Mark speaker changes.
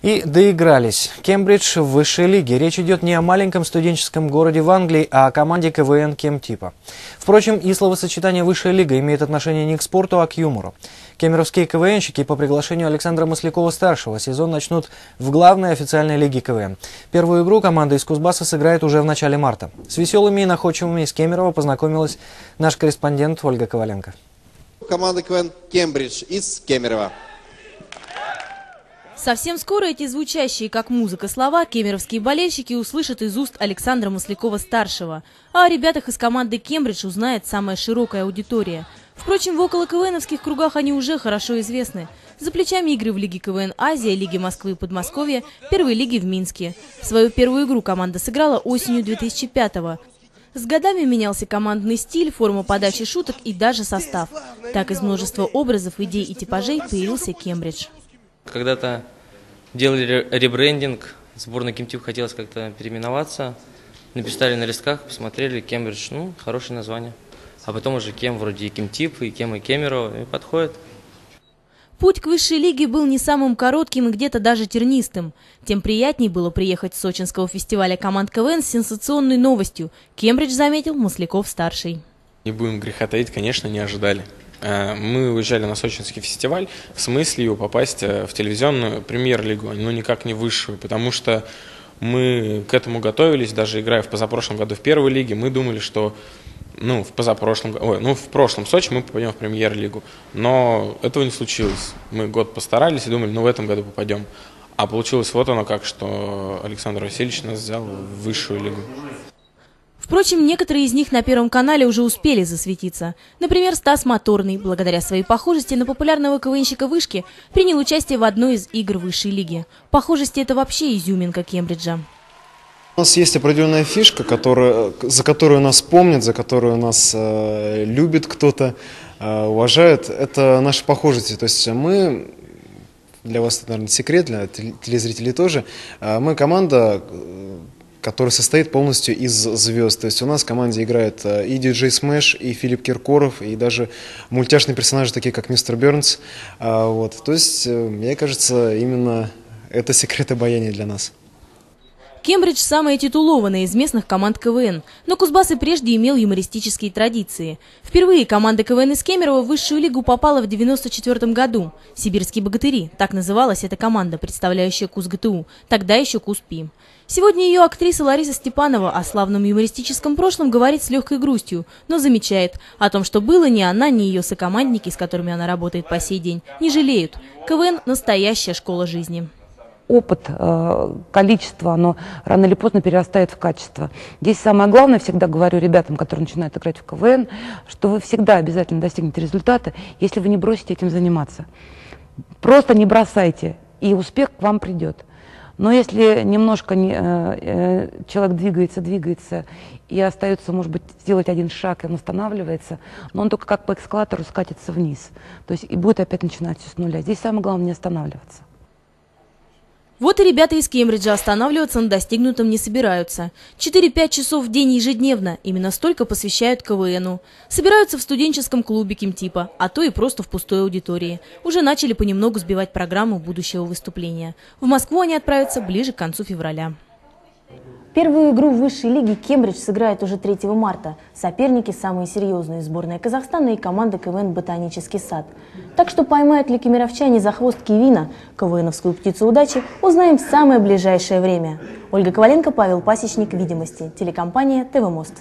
Speaker 1: И доигрались. Кембридж в высшей лиге. Речь идет не о маленьком студенческом городе в Англии, а о команде КВН Кемтипа. Впрочем, и словосочетание «высшая лига» имеет отношение не к спорту, а к юмору. Кемеровские КВНщики по приглашению Александра Маслякова-старшего сезон начнут в главной официальной лиге КВН. Первую игру команда из Кузбасса сыграет уже в начале марта. С веселыми и находчивыми из Кемерово познакомилась наш корреспондент Ольга Коваленко.
Speaker 2: Команда КВН Кембридж из Кемерово.
Speaker 3: Совсем скоро эти звучащие как музыка слова кемеровские болельщики услышат из уст Александра Маслякова-старшего. А о ребятах из команды «Кембридж» узнает самая широкая аудитория. Впрочем, в около КВНовских кругах они уже хорошо известны. За плечами игры в Лиге КВН Азия, Лиге Москвы и Подмосковья, первой лиги в Минске. Свою первую игру команда сыграла осенью 2005-го. С годами менялся командный стиль, форма подачи шуток и даже состав. Так из множества образов, идей и типажей появился Кембридж.
Speaker 4: Когда-то делали ребрендинг, сборная Кимтип хотелось как-то переименоваться. Написали на листках, посмотрели, Кембридж, ну, хорошее название. А потом уже Кем вроде и Кимтип, и Кем, и Кемерово, и подходит.
Speaker 3: Путь к высшей лиге был не самым коротким и где-то даже тернистым. Тем приятнее было приехать с сочинского фестиваля команд КВН с сенсационной новостью. Кембридж заметил Масляков-старший.
Speaker 5: Не будем греха таить, конечно, не ожидали. Э, мы уезжали на сочинский фестиваль с мыслью попасть э, в телевизионную премьер-лигу, но никак не высшую, потому что мы к этому готовились, даже играя в позапрошлом году в первой лиге, мы думали, что ну, в позапрошлом, ой, ну, в прошлом Сочи мы попадем в премьер-лигу, но этого не случилось. Мы год постарались и думали, ну, в этом году попадем. А получилось вот оно как, что Александр Васильевич нас взял в высшую лигу.
Speaker 3: Впрочем, некоторые из них на Первом канале уже успели засветиться. Например, Стас Моторный, благодаря своей похожести на популярного КВНщика Вышки, принял участие в одной из игр высшей лиги. Похожести – это вообще изюминка Кембриджа.
Speaker 6: У нас есть определенная фишка, которая, за которую нас помнят, за которую нас э, любит кто-то, э, уважает. Это наши похожести. То есть мы, для вас это, наверное, секрет, для телезрителей тоже, э, мы команда который состоит полностью из звезд. То есть у нас в команде играет э, и диджей Смэш, и Филипп Киркоров, и даже мультяшные персонажи, такие как Мистер Бернс. А, вот. То есть, э, мне кажется, именно это секрет обаяния для нас.
Speaker 3: Кембридж – самая титулованная из местных команд КВН, но Кузбасс и прежде имел юмористические традиции. Впервые команда КВН из Кемерово в высшую лигу попала в 1994 году. «Сибирские богатыри» – так называлась эта команда, представляющая КУЗ-ГТУ, тогда еще КУЗ-ПИМ. Сегодня ее актриса Лариса Степанова о славном юмористическом прошлом говорит с легкой грустью, но замечает о том, что было ни она, ни ее сокомандники, с которыми она работает по сей день, не жалеют. КВН – настоящая школа жизни
Speaker 7: опыт, э, количество, оно рано или поздно перерастает в качество. Здесь самое главное, всегда говорю ребятам, которые начинают играть в КВН, что вы всегда обязательно достигнете результата, если вы не бросите этим заниматься. Просто не бросайте, и успех к вам придет. Но если немножко не, э, э, человек двигается, двигается, и остается, может быть, сделать один шаг, и он останавливается, но он только как по эскалатору скатится вниз. То есть и будет опять начинать все с нуля. Здесь самое главное не останавливаться.
Speaker 3: Вот и ребята из Кембриджа останавливаться на достигнутом не собираются. 4-5 часов в день ежедневно, именно столько посвящают КВНу. Собираются в студенческом клубе Кимтипа, а то и просто в пустой аудитории. Уже начали понемногу сбивать программу будущего выступления. В Москву они отправятся ближе к концу февраля.
Speaker 8: Первую игру в высшей лиге Кембридж сыграет уже 3 марта. Соперники самые серьезные – сборная Казахстана и команда КВН «Ботанический сад». Так что поймают ли кемеровчане за хвост Кивина, КВНовскую птицу удачи, узнаем в самое ближайшее время. Ольга Коваленко, Павел Пасечник, «Видимости», телекомпания «ТВ Мост».